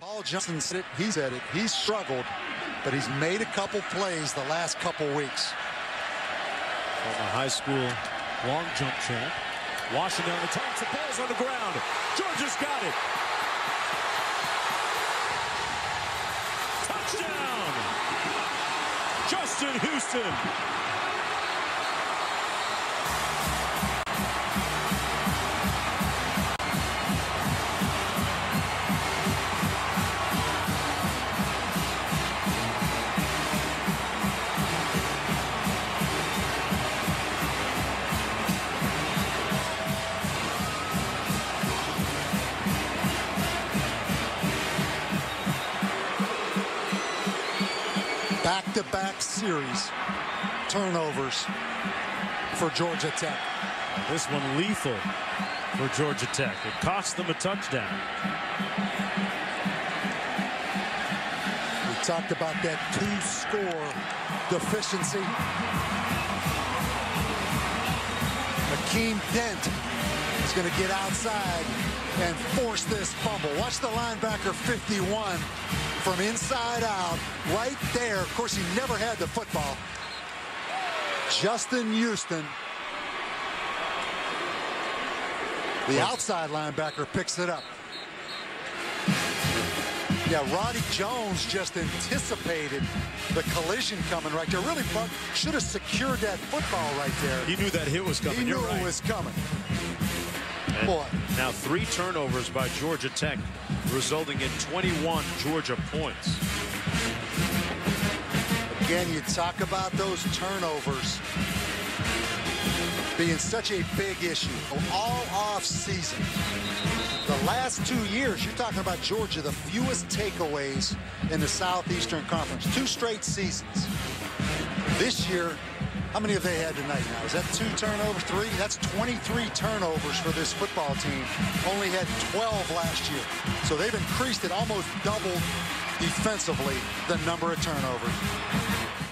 Paul Johnson said it. He said it. He's struggled, but he's made a couple plays the last couple weeks. From a high school long jump champ. Washington on the top. The ball's on the ground. Georgia's got it. Touchdown! Justin Houston. Back-to-back series turnovers for Georgia Tech. This one lethal for Georgia Tech. It cost them a touchdown. We talked about that two-score deficiency. Akeem Dent is going to get outside and force this fumble. Watch the linebacker 51 from inside out, right there. Of course, he never had the football. Justin Houston, the outside linebacker, picks it up. Yeah, Roddy Jones just anticipated the collision coming right there. Really should have secured that football right there. He knew that hit was coming. He knew You're right. it was coming. Now three turnovers by Georgia Tech, resulting in 21 Georgia points. Again, you talk about those turnovers being such a big issue all off season. The last two years, you're talking about Georgia, the fewest takeaways in the Southeastern Conference. Two straight seasons. This year, how many have they had tonight now? Is that two turnovers, three? That's 23 turnovers for this football team. Only had 12 last year. So they've increased it, almost doubled defensively the number of turnovers.